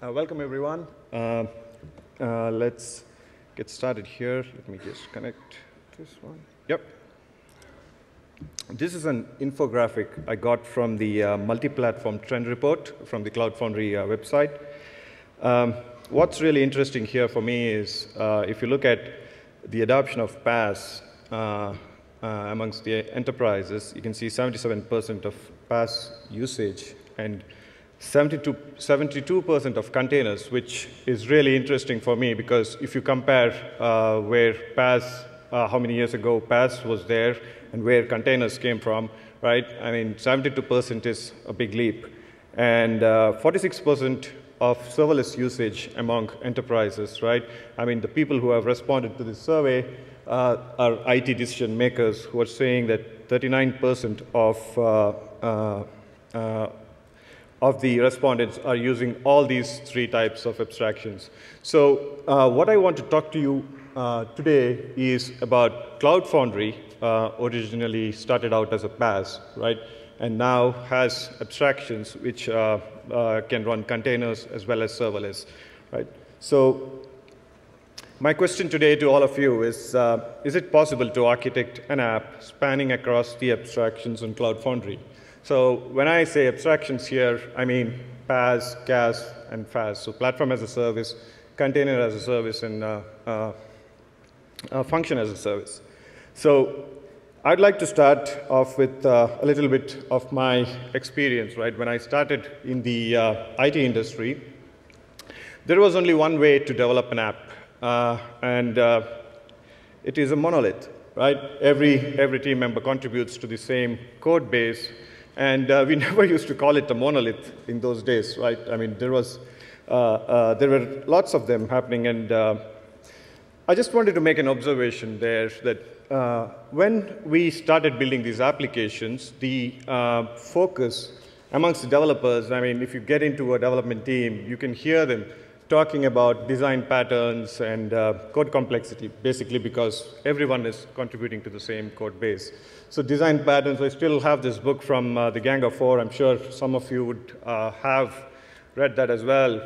Uh, welcome, everyone. Uh, uh, let's get started here. Let me just connect this one. Yep. This is an infographic I got from the uh, multi-platform trend report from the Cloud Foundry uh, website. Um, what's really interesting here for me is uh, if you look at the adoption of PaaS amongst the enterprises, you can see 77% of PaaS usage and 72, 72% of containers, which is really interesting for me because if you compare uh, where PaaS, uh, how many years ago PaaS was there and where containers came from, right? I mean, 72% is a big leap. And 46% uh, of serverless usage among enterprises, right? I mean, the people who have responded to this survey uh, are IT decision makers who are saying that 39% of uh, uh, of the respondents are using all these three types of abstractions. So uh, what I want to talk to you uh, today is about Cloud Foundry, uh, originally started out as a PaaS, right? And now has abstractions which uh, uh, can run containers as well as serverless, right? So my question today to all of you is, uh, is it possible to architect an app spanning across the abstractions in Cloud Foundry? So when I say abstractions here, I mean PaaS, CaaS, and FaaS. So platform as a service, container as a service, and uh, uh, uh, function as a service. So I'd like to start off with uh, a little bit of my experience, right? When I started in the uh, IT industry, there was only one way to develop an app, uh, and it is a monolith, right? Every, every team member contributes to the same code base, and uh, we never used to call it a monolith in those days, right? I mean, there was, uh, uh, there were lots of them happening. And uh, I just wanted to make an observation there that uh, when we started building these applications, the uh, focus amongst the developers, I mean, if you get into a development team, you can hear them talking about design patterns and uh, code complexity, basically because everyone is contributing to the same code base. So design patterns, I still have this book from uh, the Gang of Four. I'm sure some of you would uh, have read that as well.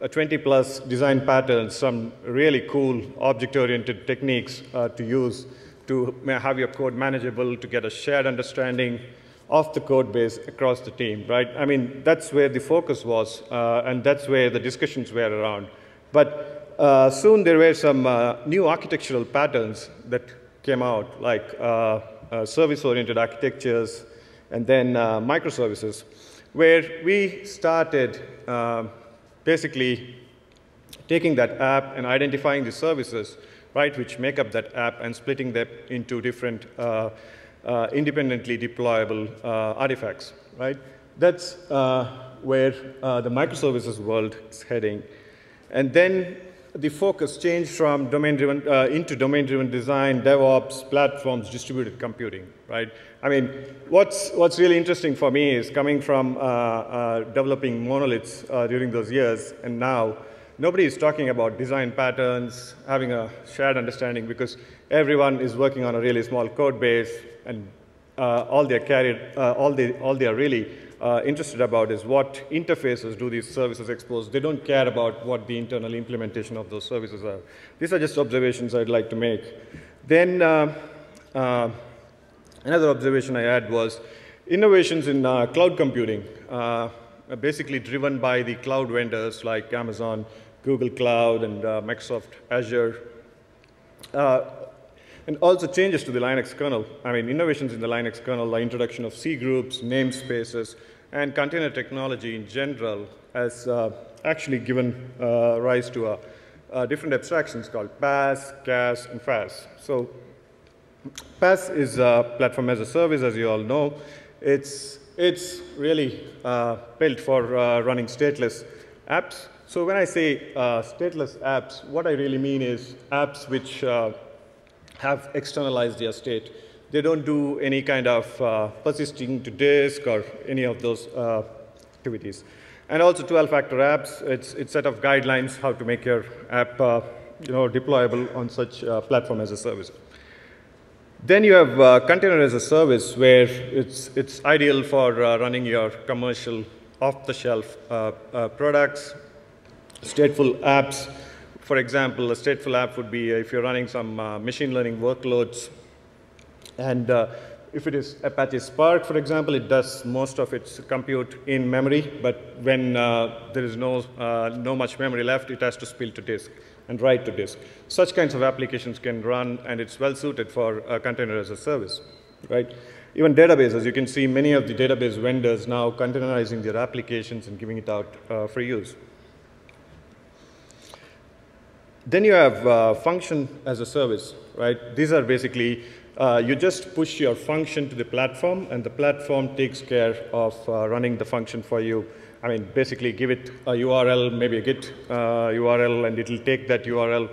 A 20 plus design patterns, some really cool object-oriented techniques uh, to use to have your code manageable, to get a shared understanding of the code base across the team, right? I mean, that's where the focus was, uh, and that's where the discussions were around. But uh, soon there were some uh, new architectural patterns that came out, like uh, uh, service-oriented architectures and then uh, microservices, where we started basically taking that app and identifying the services, right, which make up that app and splitting them into different uh, independently deployable uh, artifacts, right? That's uh, where the microservices world is heading. And then the focus changed from domain-driven uh, into domain-driven design, DevOps, platforms, distributed computing, right? I mean, what's, what's really interesting for me is coming from uh, uh, developing monoliths during those years, and now nobody is talking about design patterns, having a shared understanding, because everyone is working on a really small code base, and uh, all they're carried, uh, all they all they are really uh, interested about is what interfaces do these services expose. They don't care about what the internal implementation of those services are. These are just observations I'd like to make. Then uh, uh, another observation I had was innovations in uh, cloud computing, basically driven by the cloud vendors like Amazon, Google Cloud, and Microsoft Azure. And also changes to the Linux kernel. I mean, innovations in the Linux kernel, the introduction of C groups, namespaces, and container technology in general has uh, actually given uh, rise to a, different abstractions called PaaS, CaaS, and FaaS. So PaaS is a platform as a service, as you all know. It's, it's really uh, built for uh, running stateless apps. So when I say uh, stateless apps, what I really mean is apps which uh, have externalized their state. They don't do any kind of uh, persisting to disk or any of those uh, activities. And also 12-factor apps, it's, it's set of guidelines how to make your app uh, you know, deployable on such uh, platform as a service. Then you have container as a service where it's, it's ideal for running your commercial off-the-shelf products stateful apps. For example, a stateful app would be if you're running some uh, machine learning workloads and uh, if it is Apache Spark, for example, it does most of its compute in memory, but when uh, there is no, uh, no much memory left, it has to spill to disk and write to disk. Such kinds of applications can run, and it's well suited for a container as a service, right? Even databases, you can see many of the database vendors now containerizing their applications and giving it out uh, for use. Then you have uh, function as a service, right? These are basically uh, you just push your function to the platform, and the platform takes care of uh, running the function for you. I mean, basically give it a URL, maybe a Git uh, URL, and it'll take that URL,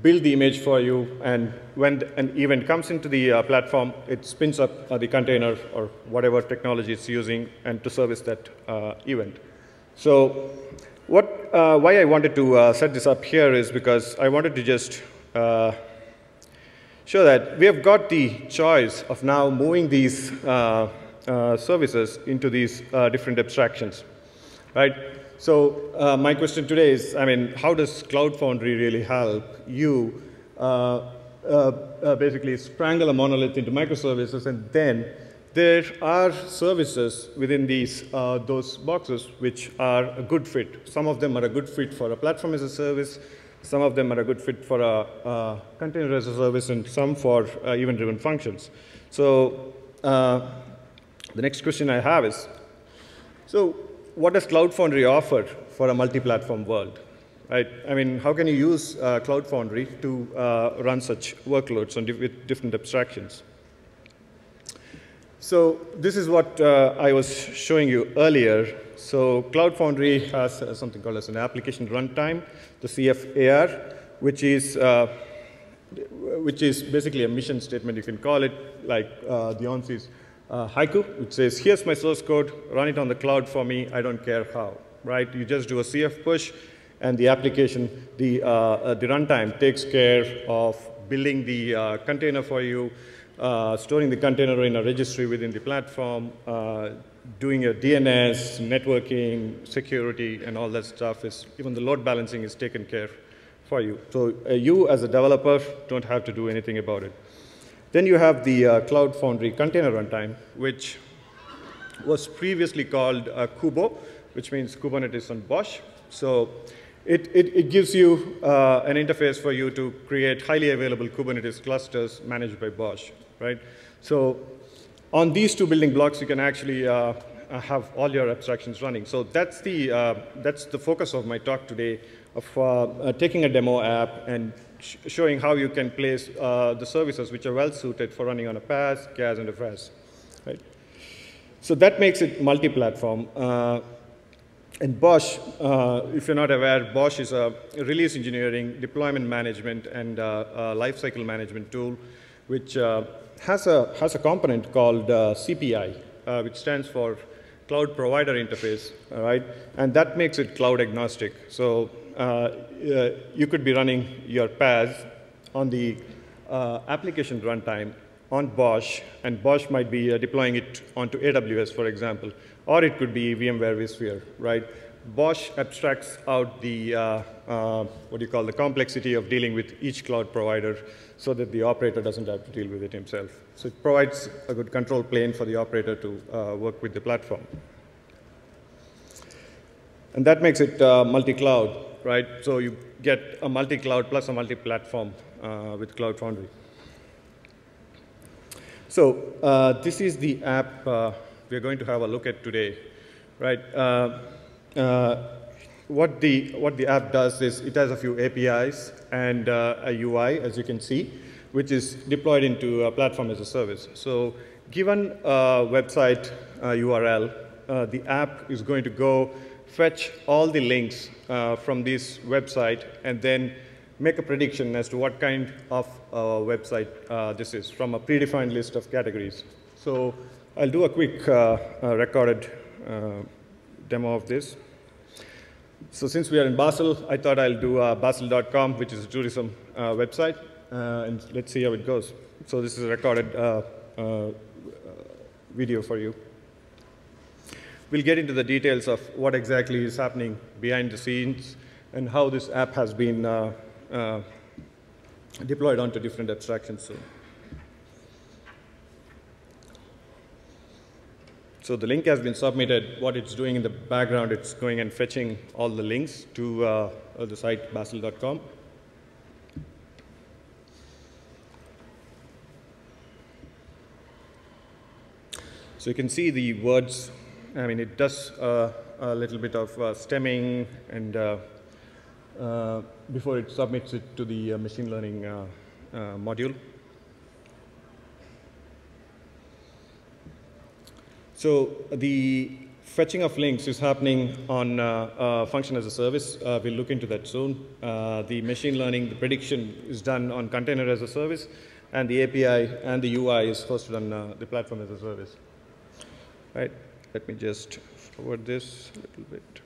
build the image for you, and when an event comes into the uh, platform, it spins up uh, the container or whatever technology it's using, and to service that uh, event. So what, why I wanted to set this up here is because I wanted to just show that we have got the choice of now moving these uh, uh, services into these uh, different abstractions, right? So uh, my question today is, I mean, how does Cloud Foundry really help you uh, uh, basically strangle a monolith into microservices and then there are services within these, those boxes which are a good fit. Some of them are a good fit for a platform as a service, some of them are a good fit for a, a container as a service and some for uh, event-driven functions. So uh, the next question I have is, so what does Cloud Foundry offer for a multi-platform world? Right? I mean, how can you use uh, Cloud Foundry to uh, run such workloads on with different abstractions? So this is what uh, I was showing you earlier. So Cloud Foundry has uh, something called as an application runtime, the CFAR, which is uh, which is basically a mission statement. You can call it like uh, the Onsi's uh, haiku, which says, "Here's my source code. Run it on the cloud for me. I don't care how." Right? You just do a CF push, and the application, the uh, the runtime takes care of building the container for you uh, storing the container in a registry within the platform, uh, doing your DNS, networking, security, and all that stuff is, even the load balancing is taken care for you. So uh, you as a developer don't have to do anything about it. Then you have the uh, Cloud Foundry container runtime, which was previously called uh, Kubo, which means Kubernetes on BOSH. So it, it, it, gives you uh, an interface for you to create highly available Kubernetes clusters managed by BOSH, right? So on these two building blocks, you can actually uh, uh, have all your abstractions running. So that's the, uh, that's the focus of my talk today, of uh, taking a demo app and sh showing how you can place uh, the services which are well suited for running on a PaaS, CaaS, and a FaaS. Right? So that makes it multi-platform. and BOSH, if you're not aware, BOSH is a release engineering, deployment management, and lifecycle management tool, which has a, has a component called uh, CPI, uh, which stands for Cloud Provider Interface, all right? And that makes it cloud agnostic. So uh, uh you could be running your PaaS on the uh, application runtime on BOSH, and BOSH might be uh, deploying it onto AWS, for example, or it could be VMware vSphere, right? BOSH abstracts out the, uh, uh, what do you call, the complexity of dealing with each cloud provider so that the operator doesn't have to deal with it himself. So it provides a good control plane for the operator to uh, work with the platform. And that makes it uh, multi-cloud, right? So you get a multi-cloud plus a multi-platform uh, with Cloud Foundry. So uh, this is the app we're going to have a look at today, right? Uh, what the, what the app does is it has a few APIs and uh, a UI, as you can see, which is deployed into a platform as a service. So given a website URL, uh, the app is going to go fetch all the links uh, from this website and then make a prediction as to what kind of uh, website uh, this is from a predefined list of categories. So I'll do a quick recorded demo of this. So since we are in Basel, I thought I'll do uh, basel.com, which is a tourism uh, website, uh, and let's see how it goes. So this is a recorded uh, uh, video for you. We'll get into the details of what exactly is happening behind the scenes and how this app has been uh, uh, deployed onto different abstractions. So. So the link has been submitted. What it's doing in the background, it's going and fetching all the links to uh, the site basel.com. So you can see the words, I mean, it does uh, a little bit of uh, stemming and uh, uh before it submits it to the uh, machine learning module. So the fetching of links is happening on function as a service. we'll look into that soon. the machine learning, the prediction is done on container as a service, and the API and the UI is hosted on the platform as a service. Right, let me just forward this a little bit.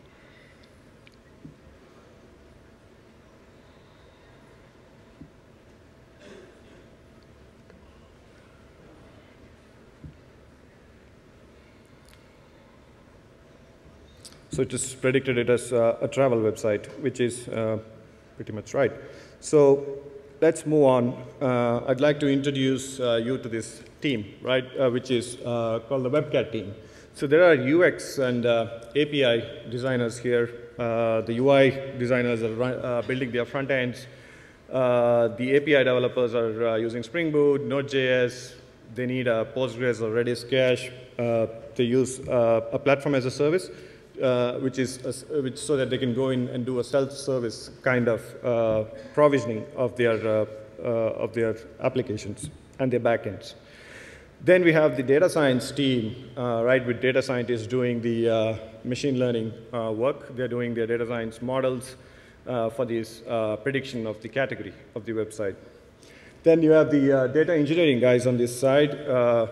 So it just predicted it as uh, a travel website, which is uh, pretty much right. So let's move on. Uh, I'd like to introduce uh, you to this team, right, uh, which is uh, called the WebCat team. So there are UX and uh, API designers here. Uh, the UI designers are uh, building their front ends. Uh, the API developers are uh, using Spring Boot, Node.js. They need a Postgres or Redis cache. Uh, they use a platform as a service, which is a, which, so that they can go in and do a self-service kind of provisioning of their of their applications and their backends. Then we have the data science team, uh, right, with data scientists doing the uh, machine learning uh, work. They're doing their data science models uh, for this uh, prediction of the category of the website. Then you have the uh, data engineering guys on this side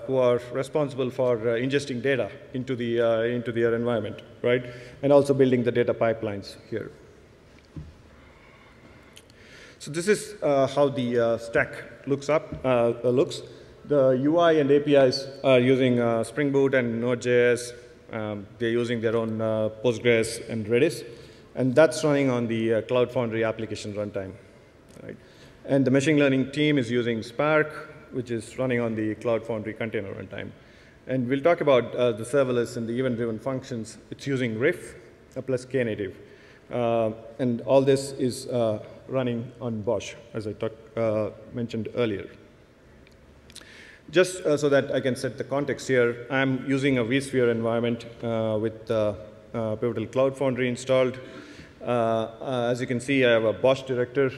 who are responsible for ingesting data into, the, into their environment, right, and also building the data pipelines here. So this is how the stack looks up, looks. The UI and APIs are using uh, Spring Boot and Node.js. Um, they're using their own uh, Postgres and Redis. And that's running on the uh, Cloud Foundry application runtime. Right? And the machine learning team is using Spark, which is running on the Cloud Foundry container runtime. And we'll talk about uh, the serverless and the event-driven functions. It's using Riff uh, plus Knative. Uh, and all this is running on BOSH, as I talk, mentioned earlier. Just uh, so that I can set the context here, I'm using a vSphere environment uh, with uh, uh Pivotal Cloud Foundry installed. Uh, uh, as you can see, I have a BOSH director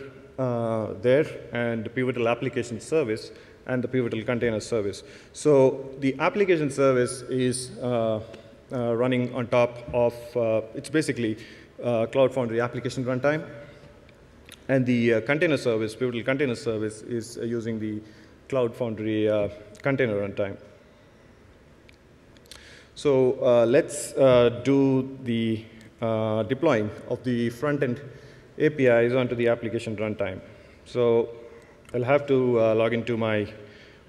there and the Pivotal Application Service and the Pivotal Container Service. So the application service is running on top of, it's basically Cloud Foundry application runtime. And the container service, Pivotal Container Service, is using the Cloud Foundry uh, container runtime. So uh, let's uh, do the uh, deploying of the front-end APIs onto the application runtime. So I'll have to uh, log into my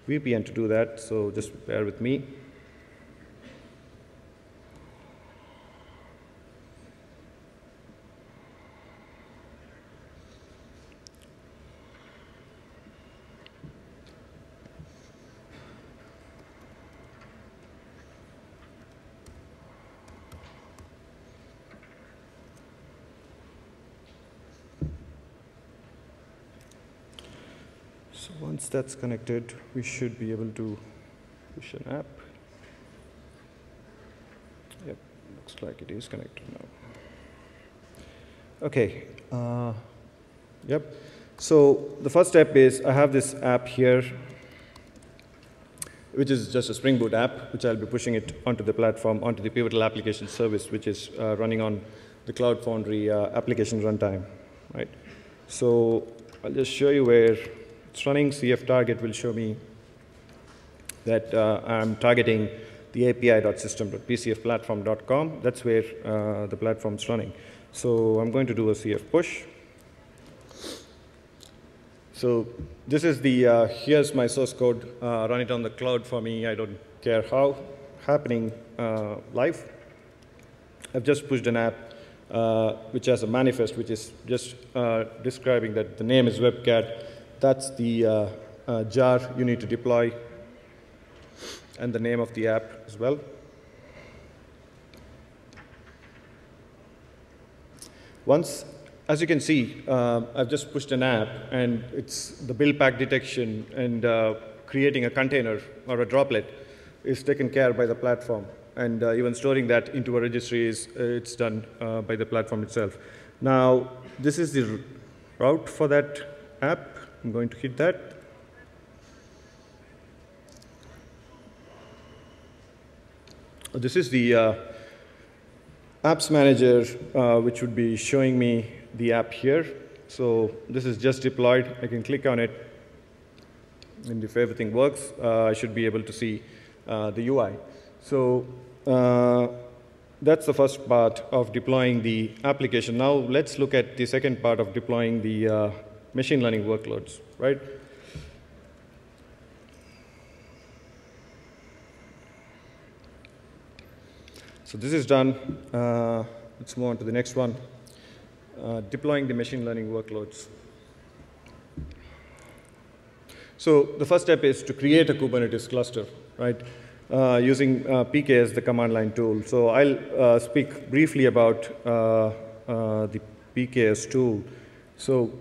VPN to do that, so just bear with me. Once that's connected, we should be able to push an app. Yep, looks like it is connected now. Okay, uh, yep. So the first step is I have this app here, which is just a Spring Boot app, which I'll be pushing it onto the platform, onto the Pivotal Application Service, which is uh, running on the Cloud Foundry uh, application runtime, right? So I'll just show you where it's running CF target will show me that uh, I'm targeting the api.system.pcfplatform.com. That's where uh, the platform's running. So I'm going to do a CF push. So this is the, uh, here's my source code, uh, run it on the cloud for me, I don't care how, happening uh, live. I've just pushed an app uh, which has a manifest, which is just uh, describing that the name is WebCat. That's the uh, uh, jar you need to deploy, and the name of the app as well. Once, as you can see, uh, I've just pushed an app, and it's the build pack detection and uh, creating a container or a droplet is taken care by the platform. And uh, even storing that into a registry is uh, it's done by the platform itself. Now, this is the route for that app. I'm going to hit that. This is the uh, apps manager, uh, which would be showing me the app here. So this is just deployed. I can click on it. And if everything works, uh, I should be able to see uh, the UI. So uh, that's the first part of deploying the application. Now let's look at the second part of deploying the uh, machine learning workloads, right? So this is done. Uh, let's move on to the next one. Uh, deploying the machine learning workloads. So the first step is to create a Kubernetes cluster, right? Uh, using uh, PKS the command line tool. So I'll uh, speak briefly about uh, the PKS tool. So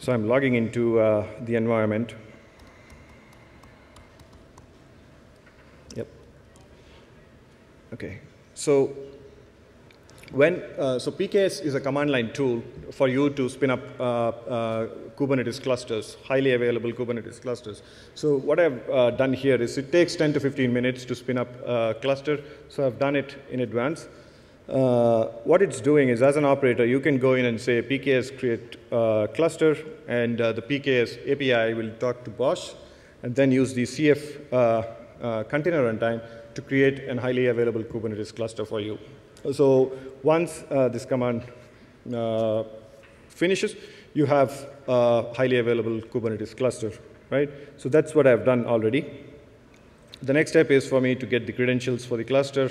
So I'm logging into uh, the environment. Yep. Okay. So when uh, so PKS is a command line tool for you to spin up uh, uh, Kubernetes clusters, highly available Kubernetes clusters. So what I've uh, done here is it takes 10 to 15 minutes to spin up a cluster. So I've done it in advance. Uh, what it's doing is, as an operator, you can go in and say PKS create uh, cluster, and uh, the PKS API will talk to BOSH, and then use the CF uh, container runtime to create a highly available Kubernetes cluster for you. So once this command finishes, you have a highly available Kubernetes cluster, right? So that's what I've done already. The next step is for me to get the credentials for the cluster,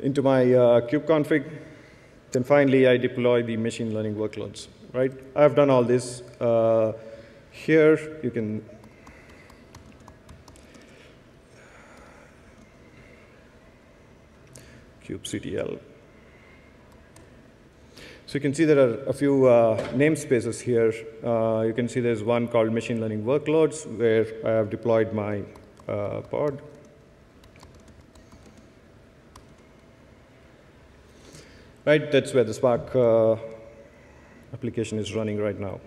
into my uh, kubeconfig. Then finally, I deploy the machine learning workloads, right? I've done all this. Uh, here, you can kubectl. So you can see there are a few uh, namespaces here. Uh, you can see there's one called machine learning workloads where I have deployed my uh, pod. Right? That's where the Spark uh, application is running right now.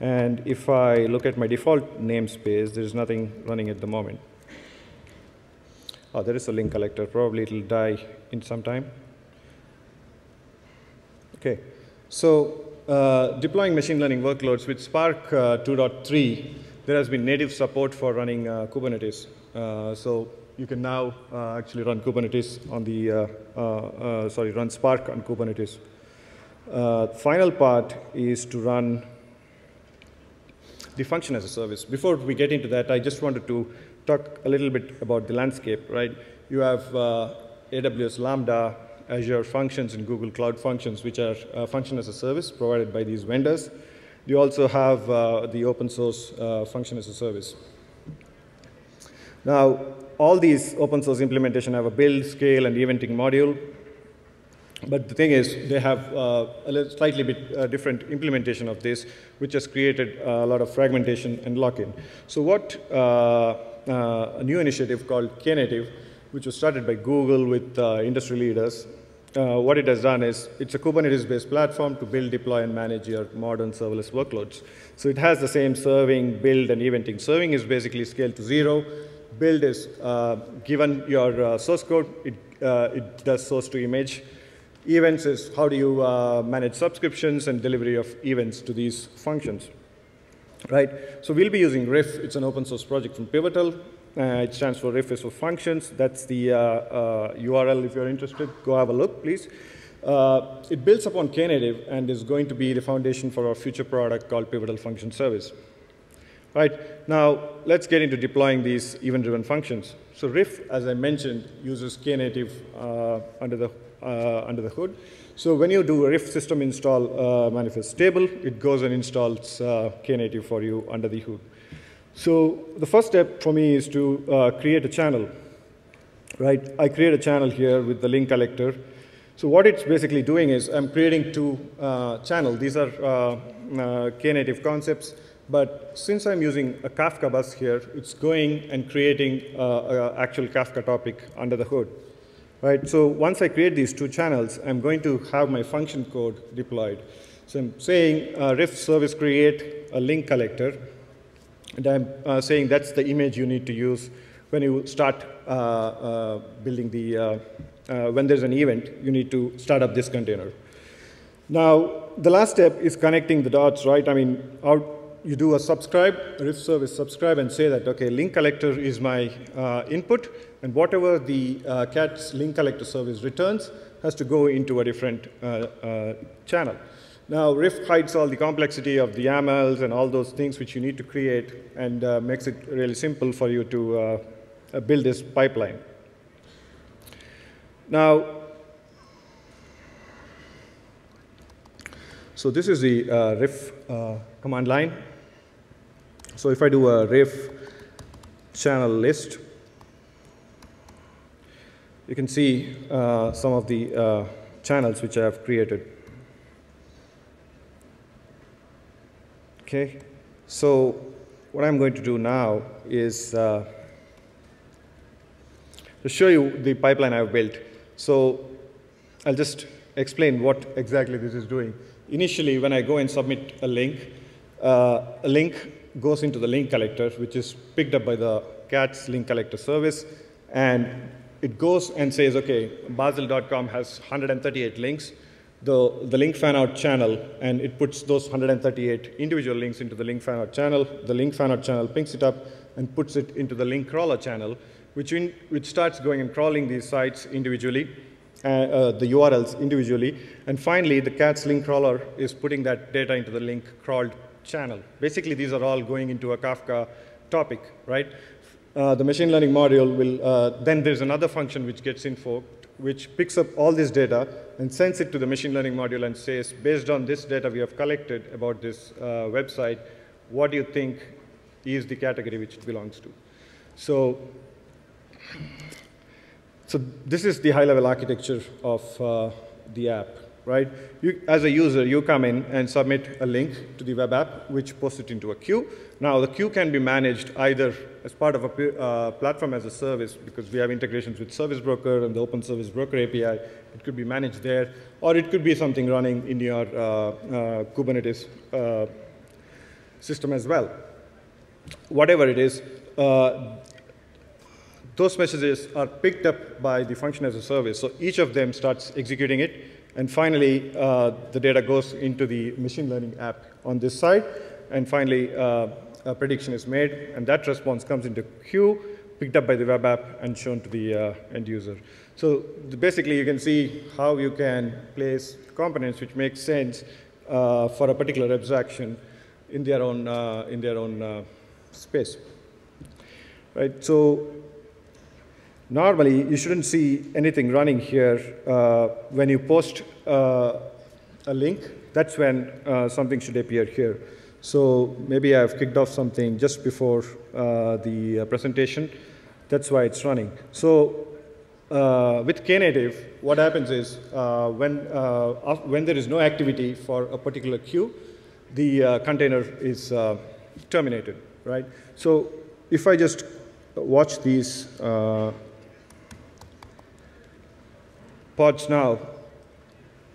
And if I look at my default namespace, there's nothing running at the moment. Oh, there is a link collector. Probably it'll die in some time. Okay, so uh, deploying machine learning workloads with Spark uh, 2.3, there has been native support for running uh, Kubernetes. Uh, so you can now uh, actually run Kubernetes on the, uh, uh, uh sorry, run Spark on Kubernetes. Uh, final part is to run the function as a service. Before we get into that, I just wanted to talk a little bit about the landscape, right? You have AWS Lambda, Azure Functions, and Google Cloud Functions, which are function as a service provided by these vendors. You also have the open source function as a service. Now, all these open source implementation have a build, scale, and eventing module. But the thing is, they have uh, a slightly bit uh, different implementation of this, which has created a lot of fragmentation and lock-in. So what uh, uh a new initiative called Knative, which was started by Google with uh, industry leaders, uh, what it has done is it's a Kubernetes-based platform to build, deploy, and manage your modern serverless workloads. So it has the same serving, build, and eventing. Serving is basically scaled to zero build is uh, given your uh, source code, it, uh, it does source to image. Events is how do you uh, manage subscriptions and delivery of events to these functions, right? So we'll be using Riff. It's an open source project from Pivotal. Uh, it stands for Riff is for functions. That's the URL uh, if you're interested. Go have a look, please. it builds upon Knative and is going to be the foundation for our future product called Pivotal Function Service. Right, now let's get into deploying these event-driven functions. So RIF, as I mentioned, uses Knative uh, under, the, uh, under the hood. So when you do a RIF system install uh, manifest table, it goes and installs uh, Knative for you under the hood. So the first step for me is to uh, create a channel. Right, I create a channel here with the link collector. So what it's basically doing is I'm creating two uh, channels. These are Knative concepts. But since I'm using a Kafka bus here, it's going and creating an actual Kafka topic under the hood. Right? So once I create these two channels, I'm going to have my function code deployed. So I'm saying uh, RIF service create a link collector, and I'm uh, saying that's the image you need to use when you start uh, uh building the, uh, uh, when there's an event, you need to start up this container. Now, the last step is connecting the dots, right? I mean, our you do a subscribe, RIF service subscribe, and say that, okay, link collector is my uh, input, and whatever the uh, CATS link collector service returns has to go into a different uh, uh channel. Now, RIF hides all the complexity of the YAMLs and all those things which you need to create and uh, makes it really simple for you to uh, build this pipeline. Now, so this is the RIF command line. So if I do a RIF channel list, you can see uh, some of the uh, channels which I have created. Okay, so what I'm going to do now is uh, to show you the pipeline I've built. So I'll just explain what exactly this is doing. Initially, when I go and submit a link, uh, a link goes into the link collector, which is picked up by the CATS link collector service, and it goes and says, okay, Basel.com has 138 links, the, the link fanout channel, and it puts those 138 individual links into the link fanout channel. The link fanout channel picks it up and puts it into the link crawler channel, which, in, which starts going and crawling these sites individually, uh, uh, the URLs individually. And finally, the CATS link crawler is putting that data into the link crawled channel. Basically, these are all going into a Kafka topic, right? Uh, the machine learning module will, uh, then there's another function which gets invoked, which picks up all this data and sends it to the machine learning module and says, based on this data we have collected about this uh, website, what do you think is the category which it belongs to? So, so this is the high-level architecture of uh, the app right? You, as a user, you come in and submit a link to the web app, which posts it into a queue. Now, the queue can be managed either as part of a uh, platform as a service, because we have integrations with Service Broker and the Open Service Broker API. It could be managed there, or it could be something running in your uh, uh, Kubernetes uh, system as well. Whatever it is, uh, those messages are picked up by the function as a service. So each of them starts executing it and finally, uh, the data goes into the machine learning app on this side. And finally, uh, a prediction is made, and that response comes into queue, picked up by the web app, and shown to the uh, end user. So basically, you can see how you can place components which make sense uh, for a particular abstraction in their own, uh, in their own uh, space. Right, so Normally, you shouldn't see anything running here. Uh, when you post uh, a link, that's when uh, something should appear here. So maybe I've kicked off something just before uh, the uh, presentation. That's why it's running. So uh, with Knative, what happens is when, when there is no activity for a particular queue, the container is terminated, right? So if I just watch these pods now.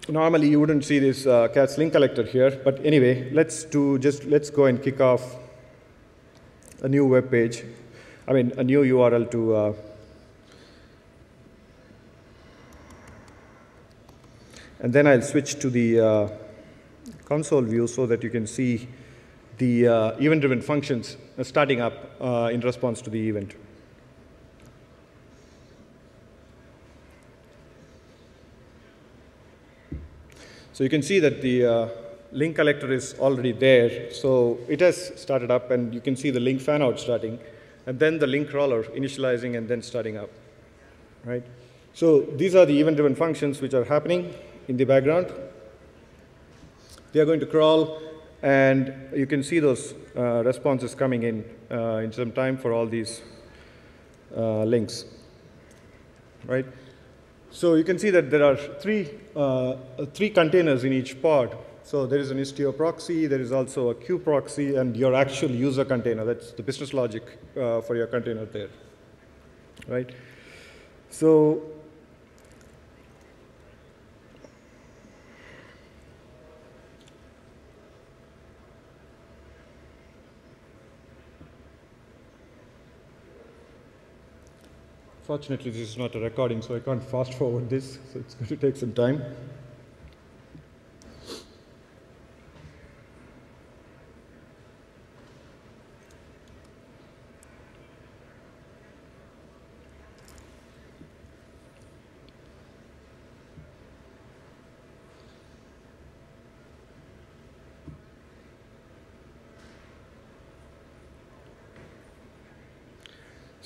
Normally, you wouldn't see this uh, CATS link collector here, but anyway, let's do just let's go and kick off a new web page. I mean, a new URL to. Uh, and then I'll switch to the uh, console view so that you can see the uh, event-driven functions starting up uh, in response to the event. So you can see that the, uh, link collector is already there. So it has started up, and you can see the link fan out starting, and then the link crawler initializing and then starting up, right? So these are the event-driven functions which are happening in the background. They are going to crawl, and you can see those uh, responses coming in uh, in some time for all these uh, links, right? So you can see that there are three, uh, three containers in each pod. So there is an Istio proxy, there is also a queue proxy, and your actual user container. That's the business logic uh, for your container there, right? So Fortunately, this is not a recording, so I can't fast forward this, so it's going to take some time.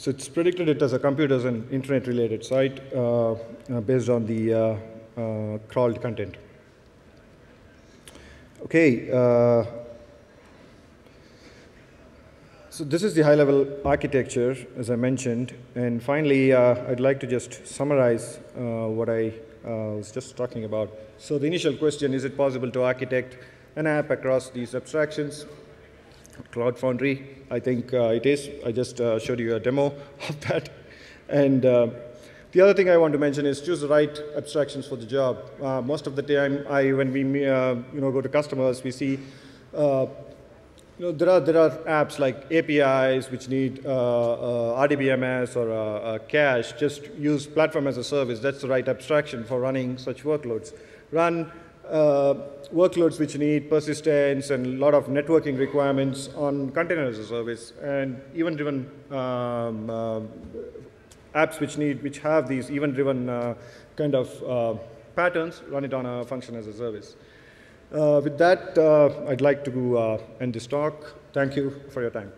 So it's predicted it as a computers and internet related site uh, uh, based on the uh, uh crawled content. Okay. So this is the high level architecture, as I mentioned. And finally, I'd like to just summarize what I was just talking about. So the initial question, is it possible to architect an app across these abstractions? Cloud Foundry. I think uh, it is. I just uh, showed you a demo of that. And uh, the other thing I want to mention is choose the right abstractions for the job. Uh, most of the time, I, when we uh, you know, go to customers, we see uh, you know, there, are, there are apps like APIs which need RDBMS or cache. Just use platform as a service. That's the right abstraction for running such workloads. Run workloads which need persistence and a lot of networking requirements on container as a service, and event-driven um, uh, apps which need, which have these event-driven uh, kind of uh, patterns, run it on a function as a service. Uh, with that, uh, I'd like to end this talk. Thank you for your time.